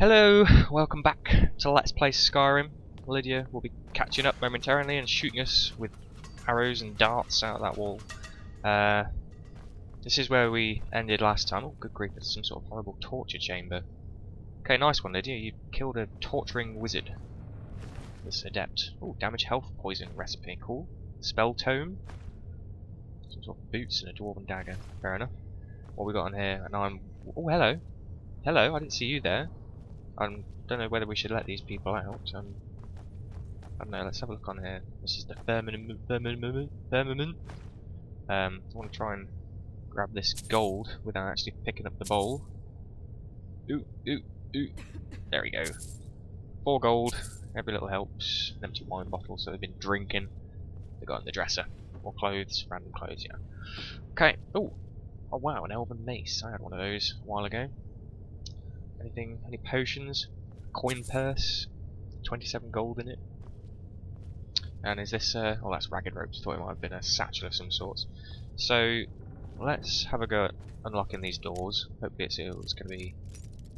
Hello, welcome back to Let's Play Skyrim. Lydia will be catching up momentarily and shooting us with arrows and darts out of that wall. Uh, this is where we ended last time. Oh, good grief, it's some sort of horrible torture chamber. Okay, nice one, Lydia. You killed a torturing wizard. This adept. Oh, damage health poison recipe. Cool. Spell tome. Some sort of boots and a dwarven dagger. Fair enough. What we got on here? And I'm. Oh, hello. Hello, I didn't see you there. I don't know whether we should let these people out. Um, I don't know, let's have a look on here. This is the firmament. Um, I want to try and grab this gold without actually picking up the bowl. Ooh, ooh, ooh. There we go. Four gold. Every little helps. An empty wine bottle, so they've been drinking. They got in the dresser. More clothes, random clothes, yeah. Okay. Ooh. Oh wow, an elven mace. I had one of those a while ago. Anything? Any potions? Coin purse? 27 gold in it. And is this, uh, oh that's ragged ropes, thought it might have been a satchel of some sorts. So, let's have a go at unlocking these doors. Hopefully it's, it's going to be,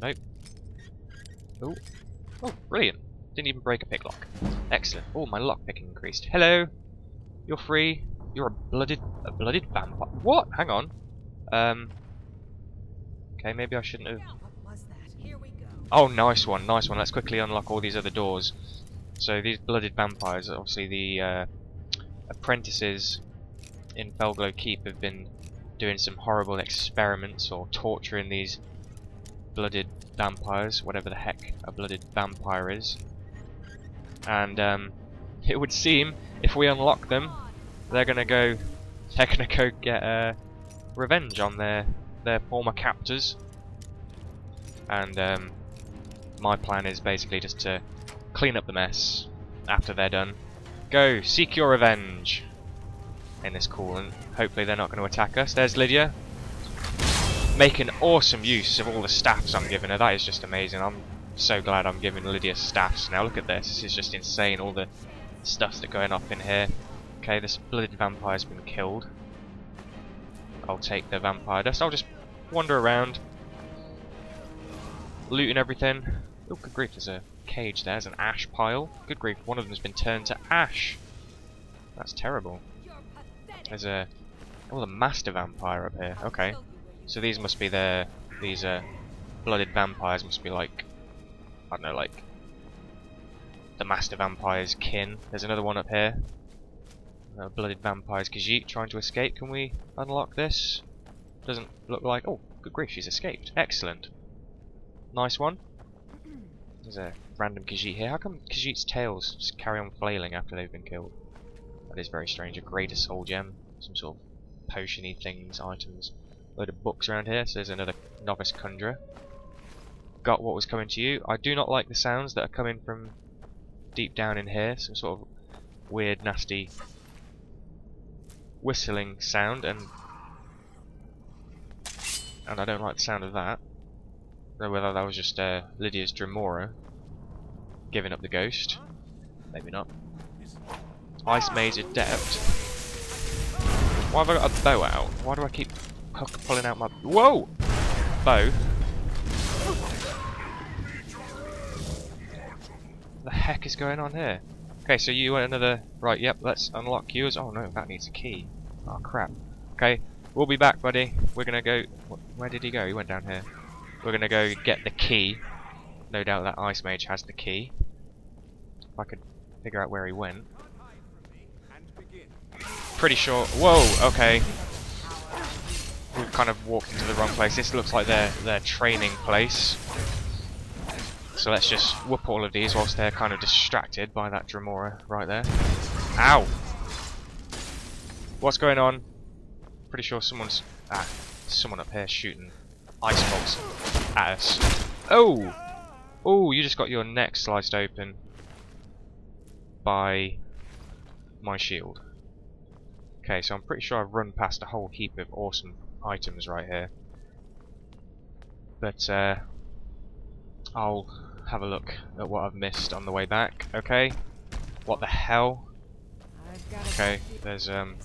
nope. Oh, oh, brilliant. Didn't even break a pick lock. Excellent. Oh, my lock picking increased. Hello! You're free. You're a blooded, a blooded vampire. What? Hang on. Um, okay, maybe I shouldn't have Oh, nice one, nice one. Let's quickly unlock all these other doors. So these blooded vampires, obviously the uh, apprentices in Fellglow Keep have been doing some horrible experiments or torturing these blooded vampires, whatever the heck a blooded vampire is. And um, it would seem if we unlock them, they're gonna go, they're gonna go get uh, revenge on their their former captors. And um, my plan is basically just to clean up the mess after they're done. Go, seek your revenge in this call, and hopefully they're not going to attack us. There's Lydia, making awesome use of all the staffs I'm giving her. That is just amazing. I'm so glad I'm giving Lydia staffs now. Look at this. This is just insane. All the stuff that's going off in here. Okay, this blooded vampire's been killed. I'll take the vampire dust. I'll just wander around, looting everything. Oh, good grief, there's a cage there, there's an ash pile. Good grief, one of them's been turned to ash. That's terrible. There's a... Oh, the master vampire up here. Okay. So these must be their... These, uh... Blooded vampires must be like... I don't know, like... The master vampire's kin. There's another one up here. Blooded vampires Khajiit trying to escape. Can we unlock this? Doesn't look like... Oh, good grief, she's escaped. Excellent. Nice one. There's a random Khajiit here. How come Khajiit's tails just carry on flailing after they've been killed? That is very strange. A greater soul gem. Some sort of potiony things, items. A load of books around here. So there's another novice conjurer. Got what was coming to you. I do not like the sounds that are coming from deep down in here. Some sort of weird, nasty whistling sound and and I don't like the sound of that I don't know whether that was just uh, Lydia's Dremora giving up the ghost. Maybe not. Ice Mage Adept. Why have I got a bow out? Why do I keep pulling out my... Whoa! Bow. The heck is going on here? Okay, so you want another... Right, yep, let's unlock you as... Oh no, that needs a key. Oh crap. Okay, we'll be back, buddy. We're gonna go... Where did he go? He went down here. We're gonna go get the key. No doubt that Ice Mage has the key. If I could figure out where he went. Pretty sure. Whoa, okay. We've kind of walked into the wrong place. This looks like their their training place. So let's just whoop all of these whilst they're kind of distracted by that Dremora right there. Ow! What's going on? Pretty sure someone's... Ah, someone up here shooting ice bolts at us. Oh! Oh, you just got your neck sliced open by my shield. Okay, so I'm pretty sure I've run past a whole heap of awesome items right here. But, uh, I'll have a look at what I've missed on the way back, okay? What the hell? Okay, there's, um,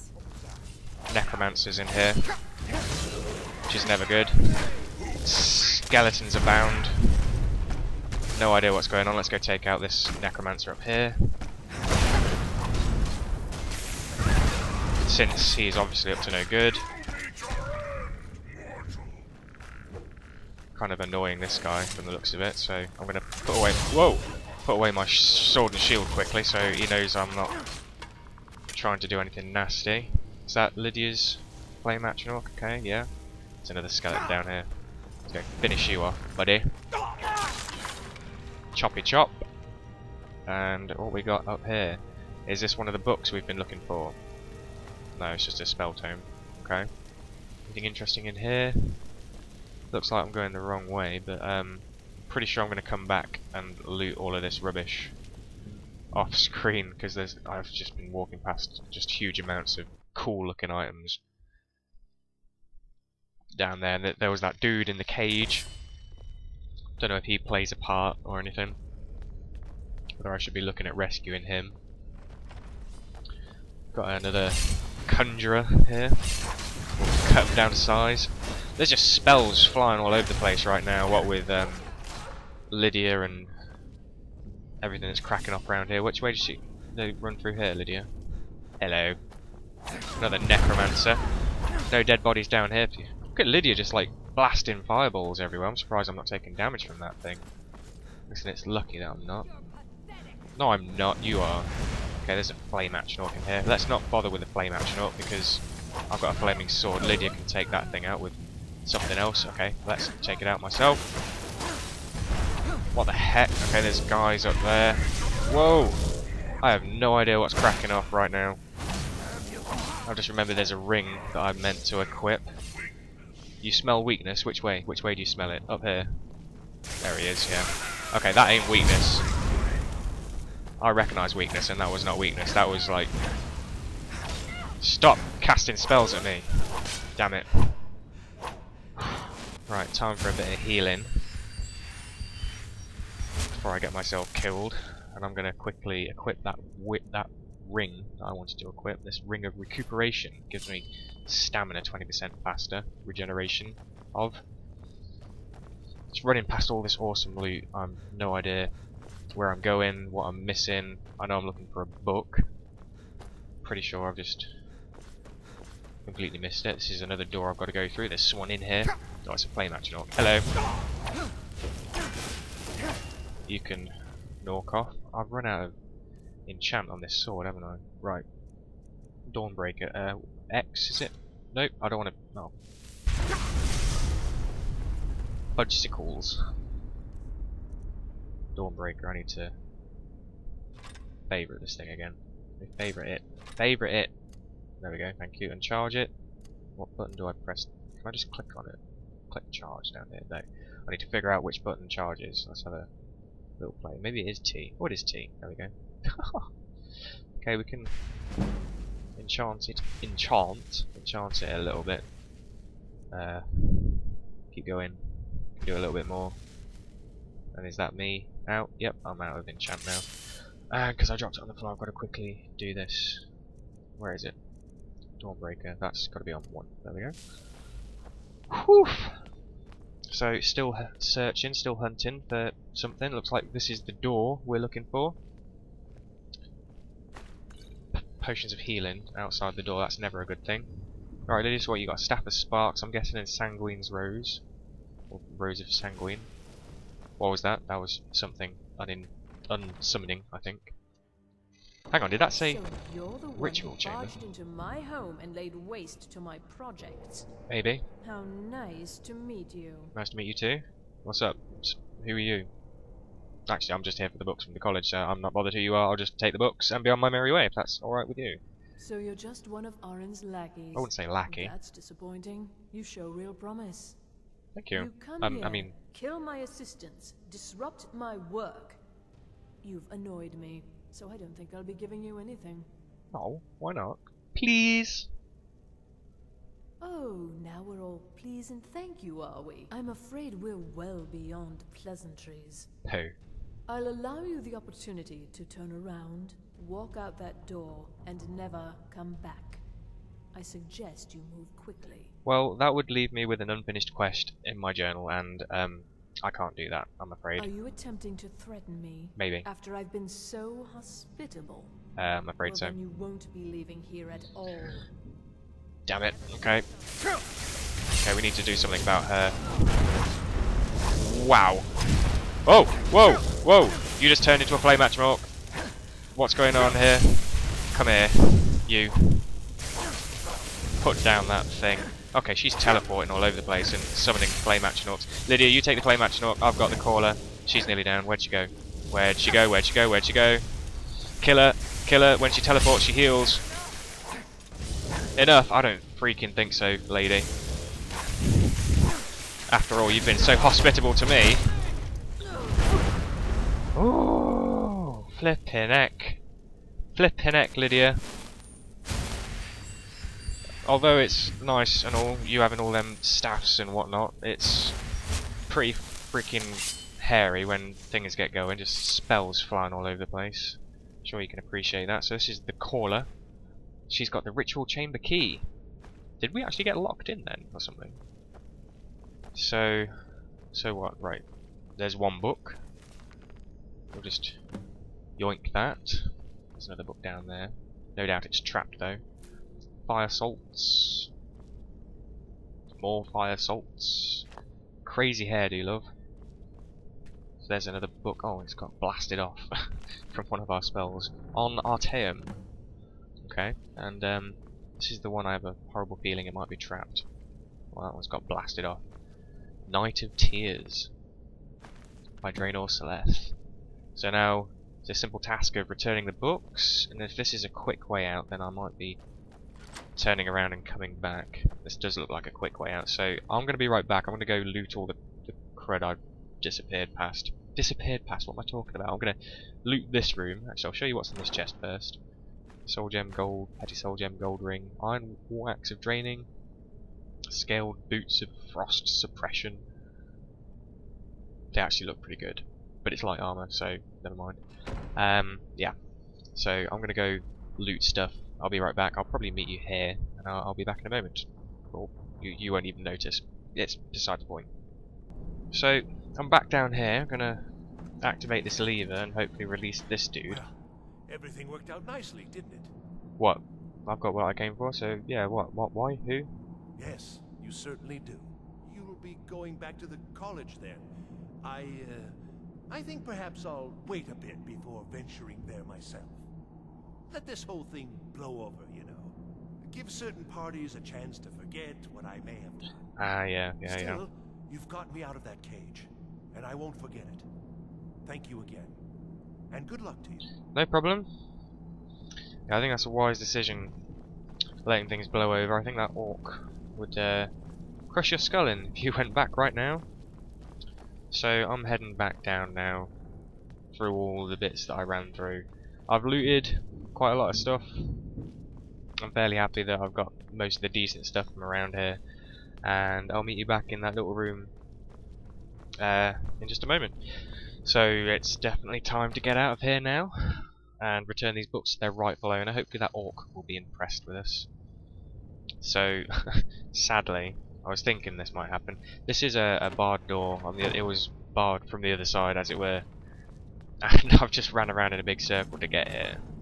necromancers in here, which is never good. Skeletons abound. No idea what's going on. Let's go take out this necromancer up here. Since he's obviously up to no good. Kind of annoying this guy from the looks of it, so I'm gonna put away. Whoa! Put away my sword and shield quickly, so he knows I'm not trying to do anything nasty. Is that Lydia's flame atronach? Okay, yeah. There's another skeleton down here. Let's go finish you off, buddy. Choppy chop. And what we got up here? Is this one of the books we've been looking for? No, it's just a spell tome. Okay. Anything interesting in here? Looks like I'm going the wrong way, but um, pretty sure I'm going to come back and loot all of this rubbish off screen because there's I've just been walking past just huge amounts of cool looking items down there. There was that dude in the cage. Don't know if he plays a part or anything. Whether I should be looking at rescuing him. Got another conjurer here. Cut him down to size. There's just spells flying all over the place right now, what with um, Lydia and everything that's cracking up around here. Which way did she they run through here, Lydia? Hello. Another necromancer. No dead bodies down here. Look at Lydia just like blasting fireballs everywhere. I'm surprised I'm not taking damage from that thing. Listen, it's lucky that I'm not. No, I'm not. You are. Okay, there's a flame atronach in here. Let's not bother with the flame atronach because I've got a flaming sword. Lydia can take that thing out with something else. Okay, let's take it out myself. What the heck? Okay, there's guys up there. Whoa! I have no idea what's cracking off right now. I just remember there's a ring that I meant to equip. You smell weakness. Which way? Which way do you smell it? Up here. There he is, yeah. Okay, that ain't weakness. I recognise weakness, and that was not weakness. That was like... Stop casting spells at me. Damn it. Right, time for a bit of healing. Before I get myself killed. And I'm going to quickly equip that that ring that I wanted to equip. This ring of recuperation gives me stamina 20% faster, regeneration of. Just running past all this awesome loot. I'm no idea where I'm going, what I'm missing. I know I'm looking for a book. Pretty sure I've just completely missed it. This is another door I've got to go through. There's someone in here. Oh, it's a flame actually. Hello. You can knock off. I've run out of enchant on this sword, haven't I? Right. Dawnbreaker. Uh, X, is it? Nope, I don't want to... No. Fudgesicles. Dawnbreaker, I need to favourite this thing again. Favourite it. Favourite it! There we go, thank you. And charge it. What button do I press? Can I just click on it? Click charge down here. No. I need to figure out which button charges. Let's have a little play. Maybe it is T. What is T? There we go. okay, we can enchant it. Enchant. Enchant it a little bit. Uh, keep going. Do a little bit more. And is that me out? Yep, I'm out of enchant now. Because uh, I dropped it on the floor, I've got to quickly do this. Where is it? Dawnbreaker. That's got to be on one. There we go. Whew. So, still searching, still hunting for something. Looks like this is the door we're looking for. Potions of healing outside the door, that's never a good thing. Alright, Lydia, so what you got? Staff of Sparks, I'm guessing in Sanguine's Rose. Or Rose of Sanguine. What was that? That was something un unsummoning, I think. Hang on, did that say so ritual chamber? into my home and laid waste to my projects. Maybe. How nice to meet you. Nice to meet you too. What's up? Who are you? Actually, I'm just here for the books from the college, so I'm not bothered who you are. I'll just take the books and be on my merry way if that's all right with you. So you're just one of Arin's lackeys. I wouldn't say lackey. That's disappointing. You show real promise. Thank you. You come um, here, I mean, kill my assistants, disrupt my work. You've annoyed me so I don't think I'll be giving you anything. Oh, why not? Please. Oh, now we're all please and thank you, are we? I'm afraid we're well beyond pleasantries. Who? I'll allow you the opportunity to turn around, walk out that door, and never come back. I suggest you move quickly. Well, that would leave me with an unfinished quest in my journal, and um, I can't do that, I'm afraid. Are you attempting to threaten me Maybe. after I've been so hospitable? Uh, I'm afraid well, so. then you won't be leaving here at all. Damn it. Okay. Okay, we need to do something about her. Wow. Whoa! Whoa! Whoa! You just turned into a flame match, Mark. What's going on here? Come here. You. Put down that thing. Okay, she's teleporting all over the place and summoning flame Atronachs. Lydia, you take the flame Atronach. I've got the caller. She's nearly down. Where'd she go? Where'd she go? Where'd she go? Where'd she go? Kill her. Kill her. When she teleports, she heals. Enough. I don't freaking think so, lady. After all, you've been so hospitable to me. Oh, flipping heck. Flipping heck, Lydia. Although it's nice and all, you having all them staffs and whatnot, it's pretty freaking hairy when things get going, just spells flying all over the place. Sure you can appreciate that. So this is the caller. She's got the ritual chamber key. Did we actually get locked in then, or something? So, so what? Right. There's one book. We'll just yoink that. There's another book down there. No doubt it's trapped though. Fire salts. More fire salts. Crazy hairdo, love. So there's another book. Oh, it's got blasted off from one of our spells. On Artaeum. Okay, and um, this is the one I have a horrible feeling it might be trapped. Well, that one's got blasted off. Night of Tears by Draenor Seleth. So now it's a simple task of returning the books, and if this is a quick way out, then I might be turning around and coming back. This does look like a quick way out, so I'm going to be right back. I'm going to go loot all the, the crud I've disappeared past. Disappeared past? What am I talking about? I'm going to loot this room. Actually, I'll show you what's in this chest first. Soul gem, gold, petty soul gem, gold ring, iron wax of draining, scaled boots of frost suppression. They actually look pretty good, but it's light armor, so never mind. Um, yeah. So I'm gonna go loot stuff. I'll be right back. I'll probably meet you here, and I'll, I'll be back in a moment. Or you you won't even notice. It's beside the point. So I'm back down here. I'm gonna activate this lever and hopefully release this dude. Well, everything worked out nicely, didn't it? What? I've got what I came for. So yeah. What? What? Why? Who? Yes, you certainly do. You'll be going back to the college then. I, uh, I think perhaps I'll wait a bit before venturing there myself. Let this whole thing blow over, you know. Give certain parties a chance to forget what I may have done. Ah, yeah, yeah, Still, yeah. you've got me out of that cage, and I won't forget it. Thank you again. And good luck to you. No problem. Yeah, I think that's a wise decision. Letting things blow over. I think that orc would uh, crush your skull in if you went back right now. So I'm heading back down now through all the bits that I ran through. I've looted quite a lot of stuff. I'm fairly happy that I've got most of the decent stuff from around here. And I'll meet you back in that little room uh, in just a moment. So it's definitely time to get out of here now and return these books to their rightful owner. Hopefully that orc will be impressed with us. So, sadly, I was thinking this might happen. This is a, a barred door. The, it was barred from the other side, as it were. And I've just ran around in a big circle to get here.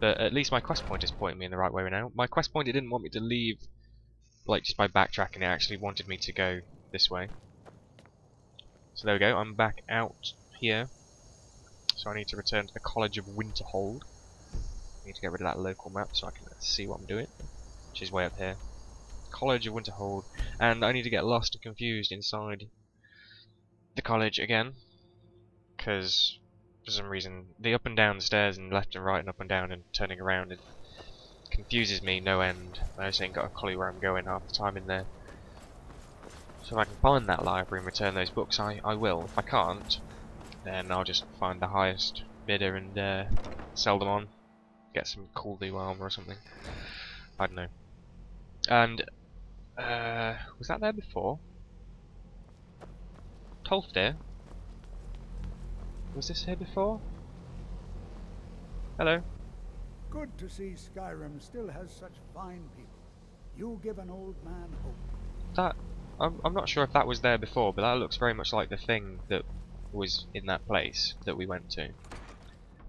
But at least my quest point is pointing me in the right way now. My quest point, it didn't want me to leave, like, just by backtracking. It actually wanted me to go this way. So there we go. I'm back out here. So I need to return to the College of Winterhold. I need to get rid of that local map so I can see what I'm doing. Which is way up here. College of Winterhold. And I need to get lost and confused inside the college again. Because, for some reason, the up and down stairs and left and right and up and down and turning around it confuses me no end. I just ain't got a clue where I'm going half the time in there. So if I can find that library and return those books, I, I will. If I can't, then I'll just find the highest bidder and uh, sell them on. Get some cool new armor or something. I don't know. And uh, was that there before? Tolfdir? Was this here before? Hello. Good to see Skyrim still has such fine people. You give an old man hope. That I'm, I'm not sure if that was there before, but that looks very much like the thing that was in that place that we went to.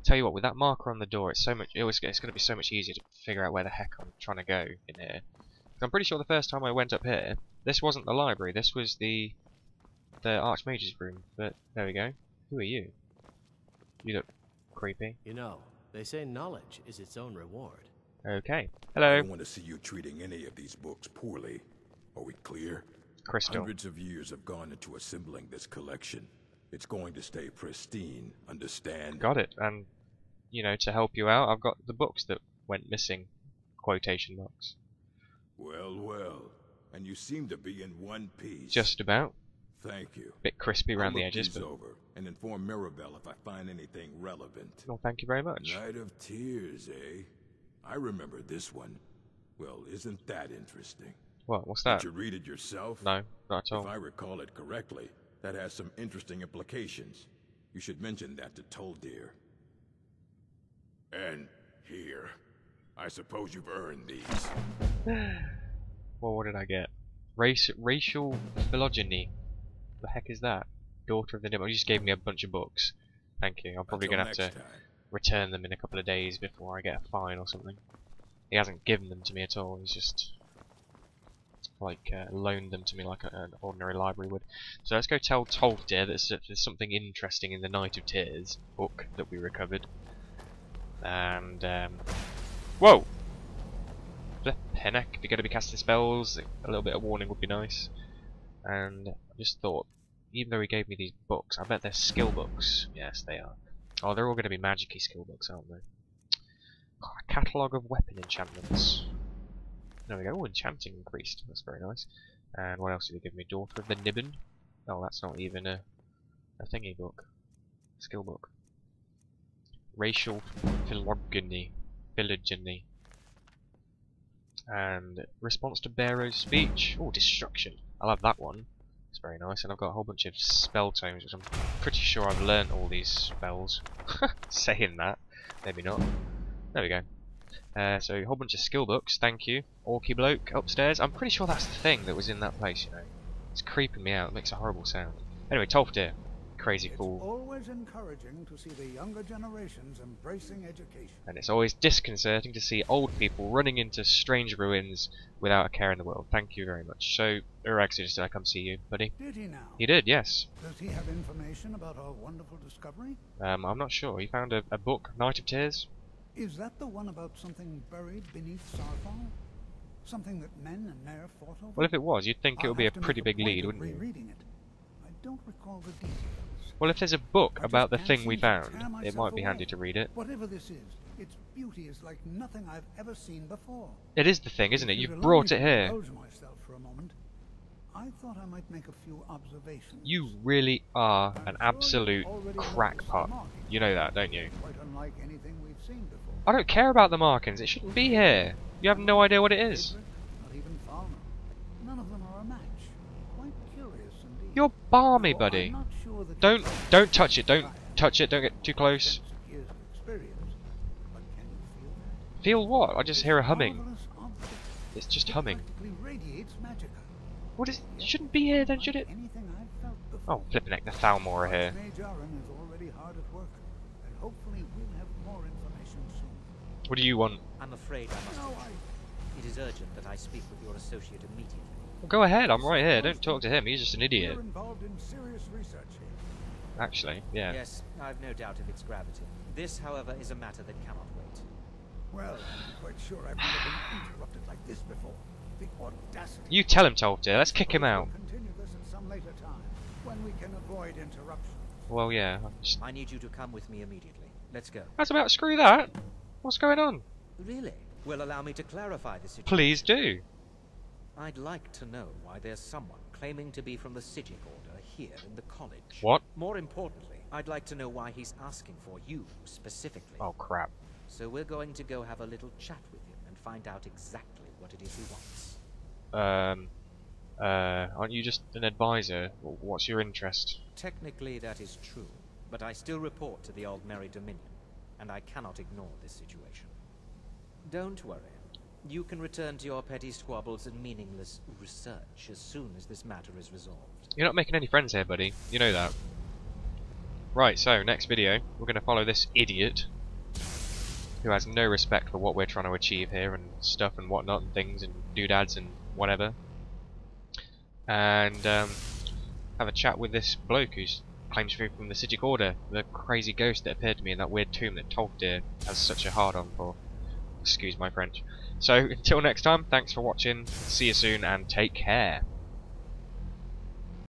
Tell you what, with that marker on the door, it's so much. It was, it's going to be so much easier to figure out where the heck I'm trying to go in here. I'm pretty sure the first time I went up here, this wasn't the library. This was the the Archmage's room. But there we go. Who are you? You look creepy. You know, they say knowledge is its own reward. Okay. Hello. I don't want to see you treating any of these books poorly. Are we clear? Crystal. Hundreds of years have gone into assembling this collection. It's going to stay pristine, understand? Got it. And you know, to help you out, I've got the books that went missing. Quotation marks. Well, well. And you seem to be in one piece. Just about. Thank you. Bit crispy around the edges, but over and inform Mirabelle if I find anything relevant. well, thank you very much. Night of Tears, eh? I remember this one. Well, isn't that interesting? What? What's that? Did you read it yourself? No, not at all. If I recall it correctly, that has some interesting implications. You should mention that to Tolfdir. And here. I suppose you've earned these. Well, what did I get? Race, racial phylogeny. The heck is that? Daughter of the Niben. You just gave me a bunch of books. Thank you. I'm probably gonna have to time. return them in a couple of days before I get a fine or something. He hasn't given them to me at all. He's just like uh, loaned them to me like a, an ordinary library would. So let's go tell Tolfdir that there's, something interesting in the Night of Tears book that we recovered. And um, whoa, the Pennek. If you're going to be casting spells, a little bit of warning would be nice. And I just thought, even though he gave me these books, I bet they're skill books. Yes, they are. Oh, they're all going to be magic-y skill books, aren't they? Oh, a catalogue of weapon enchantments. There we go. Oh, enchanting increased. That's very nice. And what else did he give me? Daughter of the Niben. Oh, that's not even a a thingy book. Skill book. Racial phylogeny. Phylogeny. And response to Bero's speech. Oh, destruction. I love that one. It's very nice. And I've got a whole bunch of spell tomes, which I'm pretty sure I've learnt all these spells. Saying that. Maybe not. There we go. Uh, so a whole bunch of skill books, thank you. Orky bloke upstairs. I'm pretty sure that's the thing that was in that place, you know. It's creeping me out, it makes a horrible sound. Anyway, Tolfdir. Crazy It's fool. always encouraging to see the younger generations embracing education. And it's always disconcerting to see old people running into strange ruins without a care in the world. Thank you very much. So, Uraxis, did I come see you, buddy? Did he now? He did, yes. Does he have information about our wonderful discovery? Um, I'm not sure. He found a, a book, Night of Tears. Is that the one about something buried beneath Saarthal? Something that men and Nair fought over? Well, if it was, you'd think it would be a have to make pretty big lead, wouldn't you? it. I don't recall the details. Well, if there's a book about the thing we seem to tear found, it might be handy to read it. Whatever this is, its beauty is like nothing I've ever seen before. It is the thing, isn't it? You've brought it here. indulge myself for a moment, I thought I might make a few observations. You really are an absolute crackpot. noticed the markings. You know that, don't you? Quite unlike anything we've seen before. I don't care about the markings. It shouldn't be here. You have no idea what it is. Not even Falmer. None of them are a match. Quite curious indeed. You're balmy, buddy. I'm not sure that Don't don't touch it. Don't touch it. Don't get too close. Extensive years of experience. But can you feel what? I just hear a humming. It's just humming. practically radiates magicka. What is? It shouldn't be here then, should it? Anything I've felt before. Oh, flipping heck, the Thalmor are here. Archmage already hard at work, and hopefully we'll have more information soon. What do you want? I'm afraid I must. No. It is urgent that I speak with your associate immediately. Well, go ahead. I'm right here. Don't talk to him. He's just an idiot. We're involved in serious research here. Actually, yeah. Yes, I've no doubt of its gravity. This, however, is a matter that cannot wait. Well, I'm quite sure I've never been interrupted like this before. The audacity. You tell him, Tolfdir. Let's kick him out. Continue this at some later time, when we can avoid interruption. Well, yeah. I'm just- I need you to come with me immediately. Let's go. That's about screw that. What's going on? Really? Well, allow me to clarify the situation. Please do. I'd like to know why there's someone claiming to be from the Psijic Order here in the college. What? More importantly, I'd like to know why he's asking for you specifically. Oh crap. So we're going to go have a little chat with him and find out exactly what it is he wants. Um. Uh. Aren't you just an advisor? What's your interest? Technically, that is true, but I still report to the Aldmeri Dominion, and I cannot ignore this situation. Don't worry. You can return to your petty squabbles and meaningless research as soon as this matter is resolved. You're not making any friends here, buddy. You know that. Right, so next video, we're going to follow this idiot who has no respect for what we're trying to achieve here and stuff and whatnot and things and doodads and whatever. And um, have a chat with this bloke who claims to be from the Psijic Order, the crazy ghost that appeared to me in that weird tomb that Tolfdir has such a hard on for. Excuse my French. So until next time, thanks for watching, see you soon and take care.